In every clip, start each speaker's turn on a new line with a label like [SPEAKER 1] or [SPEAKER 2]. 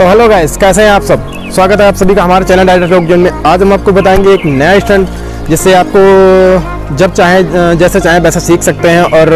[SPEAKER 1] तो hello guys कैसे हैं आप सब? स्वागत है आप सभी का हमारे चैनल डायरेक्टर लोकजन में। आज हम आपको बताएँगे एक नया स्टंट जिससे आपको जब चाहे, जैसे चाहे वैसा सीख सकते हैं और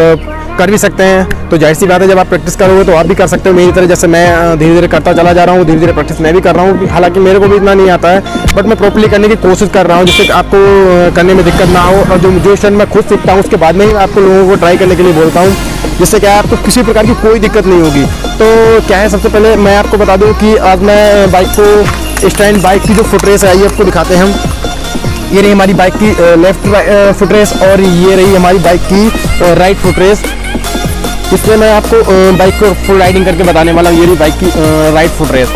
[SPEAKER 1] कर भी सकते हैं। तो ज़ाहिर सी बात है, जब आप प्रैक्टिस करोगे तो आप भी कर सकते हो। मेरी तरह जैसे मैं धीरे धीरे करता चला जा रहा हूँ धीरे धीरे प्रैक्टिस मैं भी कर रहा हूँ। हालाँकि मेरे को भी इतना नहीं आता है बट मैं प्रॉपरली करने की कोशिश कर रहा हूँ, जिससे आपको करने में दिक्कत ना हो। और जो जो स्टंट मैं खुद सीखता हूँ, उसके बाद में ही आपको लोगों को ट्राई करने के लिए बोलता हूँ, जिससे क्या है आपको किसी प्रकार की कोई दिक्कत नहीं होगी। तो क्या है, सबसे पहले मैं आपको बता दूँ कि आज मैं बाइक को स्टैंड बाइक की जो फुटरेस है ये आपको दिखाते हैं हम। ये रही हमारी बाइक की लेफ़्ट फुटरेस और ये रही हमारी बाइक की राइट फुटरेस इसमें मैं आपको बाइक को फुल राइडिंग करके बताने वाला हूँ, ये रही बाइक की राइट फुटरेस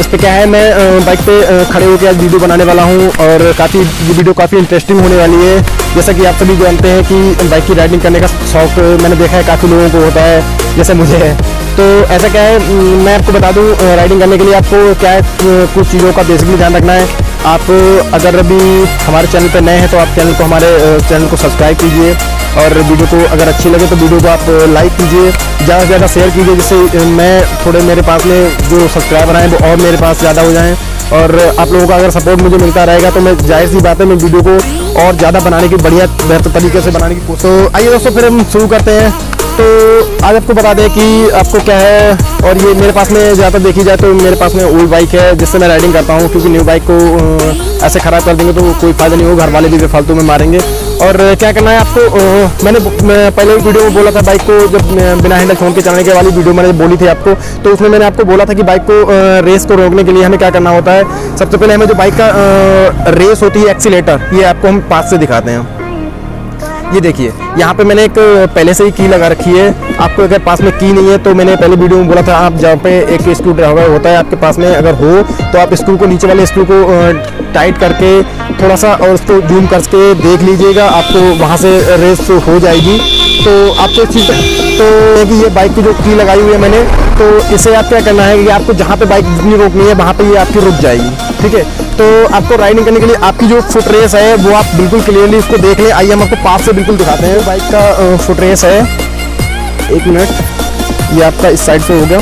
[SPEAKER 1] इस पर क्या है, मैं बाइक पे खड़े होकर आज वीडियो बनाने वाला हूँ और काफ़ी, ये वीडियो काफ़ी इंटरेस्टिंग होने वाली है। जैसा कि आप सभी जानते हैं कि बाइक की राइडिंग करने का शौक मैंने देखा है, काफ़ी लोगों को होता है, जैसे मुझे है। तो ऐसा क्या है, मैं आपको बता दूँ राइडिंग करने के लिए आपको क्या है कुछ चीज़ों का बेसिकली ध्यान रखना है। आप, अगर अभी हमारे चैनल पर नए हैं तो आप चैनल को हमारे चैनल को सब्सक्राइब कीजिए। और वीडियो को अगर अच्छी लगे तो वीडियो को आप लाइक कीजिए। ज़्यादा से ज़्यादा शेयर कीजिए, जिससे मैं थोड़े मेरे पास में जो सब्सक्राइबर आएँ, वो और मेरे पास ज़्यादा हो जाएँ। और आप लोगों का अगर सपोर्ट मुझे मिलता रहेगा तो मैं ज़ाहिर सी बात है, मैं वीडियो को और ज़्यादा बनाने की बढ़िया, बेहतर तरीके से बनाने की कोशिश तो आइए दोस्तों, फिर हम शुरू करते हैं। तो आज आपको बता दें कि आपको क्या है, और ये मेरे पास में ज़्यादातर देखी जाए तो मेरे पास में ओल्ड बाइक है, जिससे मैं राइडिंग करता हूँ, क्योंकि न्यू बाइक को ऐसे ख़राब कर देंगे तो कोई फ़ायदा नहीं होगा, घर वाले भी फालतू में मारेंगे। और क्या करना है आपको मैंने मैं पहले भी वीडियो में बोला था बाइक को, जब बिना हैंडल छोड़ के चलाने के वाली वीडियो मैंने बोली थी आपको तो उसमें मैंने आपको बोला था कि बाइक को रेस को रोकने के लिए हमें क्या करना होता है। सबसे पहले हमें जो बाइक का रेस होती है एक्सीटर ये आपको हम पास से दिखाते हैं। ये देखिए, यहाँ पे मैंने एक पहले से ही की लगा रखी है। आपको अगर पास में की नहीं है तो मैंने पहले वीडियो में बोला था, आप जहाँ पे एक स्क्रू ड्राइवर होता है आपके पास में अगर हो तो आप स्क्रू को नीचे वाले स्क्रू को टाइट करके थोड़ा सा और उसको जूम करके देख लीजिएगा, आपको वहाँ से रेस हो जाएगी। तो आपको इस चीज़ तो कि ये बाइक की जो की लगाई हुई है मैंने तो इसे आप क्या करना है कि आपको जहाँ पे बाइक जितनी रोकनी है, वहाँ पे ये आपकी रुक जाएगी। ठीक है? तो आपको राइडिंग करने के लिए आपकी जो फुट रेस है, वो आप बिल्कुल क्लियरली उसको देख लें। आइए हम आपको पास से बिल्कुल दिखाते हैं। बाइक का फुट रेस है। एक मिनट ये आपका इस साइड से हो गया।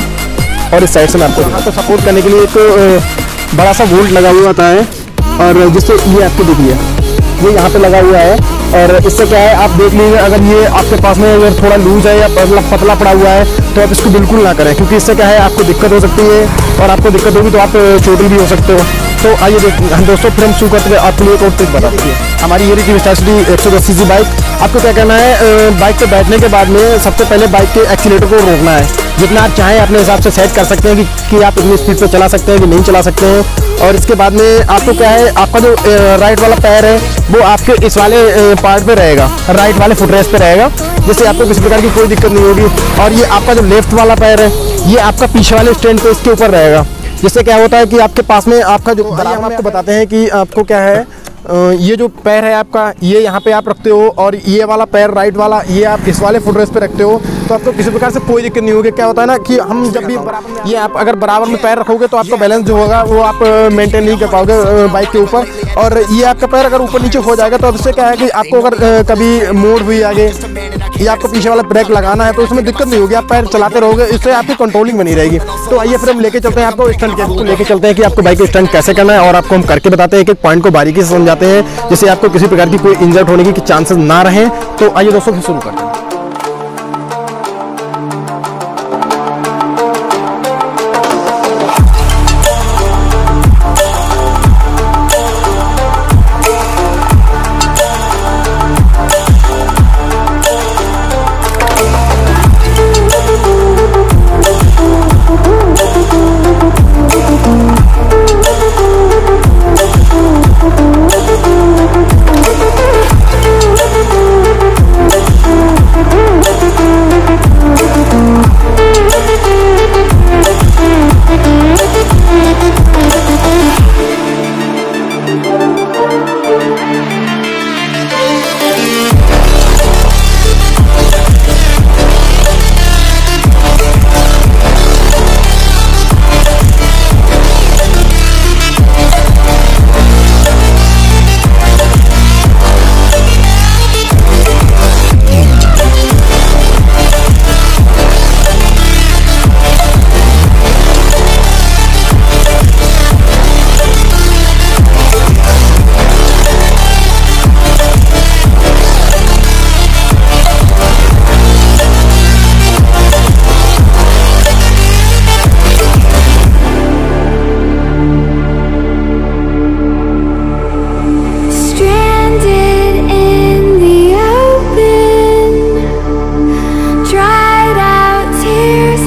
[SPEAKER 1] और इस साइड से मैं आपको आपको सपोर्ट करने के लिए एक बड़ा सा वोल्ट लगा हुआ आता है। और जिससे ये आपको देखिए ये यहाँ पे लगा हुआ है। और इससे क्या है, आप देख लीजिए, अगर ये आपके पास में अगर थोड़ा लूज है या पतला पतला पड़ा हुआ है तो आप इसको बिल्कुल ना करें। क्योंकि इससे क्या है, आपको दिक्कत हो सकती है। और आपको दिक्कत होगी तो आप चोटिल भी हो सकते हो। तो आइए दोस्तों फिर हम शुरू करते हैं। आपके एक ट्रिक बता दीजिए हमारी ये रही स्टासिटी एक सौ दस बाइक आपको क्या करना है बाइक पे बैठने के बाद में सबसे पहले बाइक के एक्सीटर को रोकना है। जितना आप चाहें अपने हिसाब से सेट कर सकते हैं कि, कि आप इतनी स्पीड पे चला सकते हैं कि नहीं चला सकते हैं। और इसके बाद में आपको क्या है आपका जो राइट वाला पैर है वो आपके इस वाले पार्ट पे रहेगा। राइट वाले फुटरेस पे रहेगा। जिससे आपको किसी प्रकार की कोई दिक्कत नहीं होगी। और ये आपका जो लेफ़्ट वाला पैर है ये आपका पीछे वाले स्टैंड पे इसके ऊपर रहेगा। जिससे क्या होता है कि आपके पास में आपका जो हम आपको बताते हैं कि आपको क्या है ये जो पैर है आपका ये यहाँ पे आप रखते हो और ये वाला पैर राइट वाला ये आप इस वाले फुट रेस पे रखते हो तो आपको किसी प्रकार से कोई दिक्कत नहीं होगी। क्या होता है ना कि हम जब भी ये आप अगर बराबर में पैर रखोगे तो आपका बैलेंस जो होगा वो आप मेंटेन नहीं कर पाओगे बाइक के ऊपर। और ये आपका पैर अगर ऊपर नीचे हो जाएगा तो इससे क्या है कि आपको अगर कभी मोड़ हुई आगे या आपको पीछे वाला ब्रेक लगाना है तो उसमें दिक्कत नहीं होगी, आप पैर चलाते रहोगे, इससे आपकी कंट्रोलिंग बनी रहेगी। तो आइए फिर हम लेके चलते हैं आपको स्टंट के लेके चलते हैं कि आपको बाइक स्टंट कैसे करना है, और आपको हम करके बताते हैं एक एक पॉइंट को बारीकी से समझाते हैं, जिससे आपको किसी प्रकार की कोई इंजर्ट होने की चांसेस ना रहे। तो आइए दोस्तों, फिर शुरू करते हैं।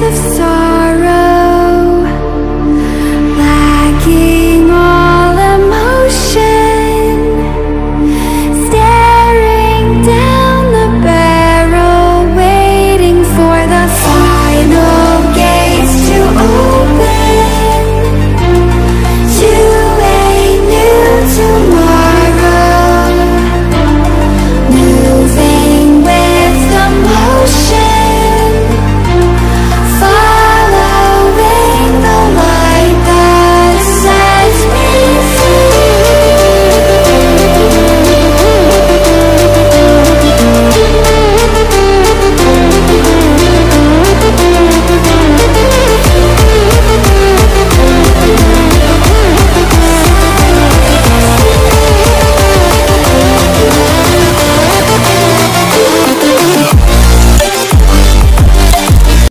[SPEAKER 1] of sorrow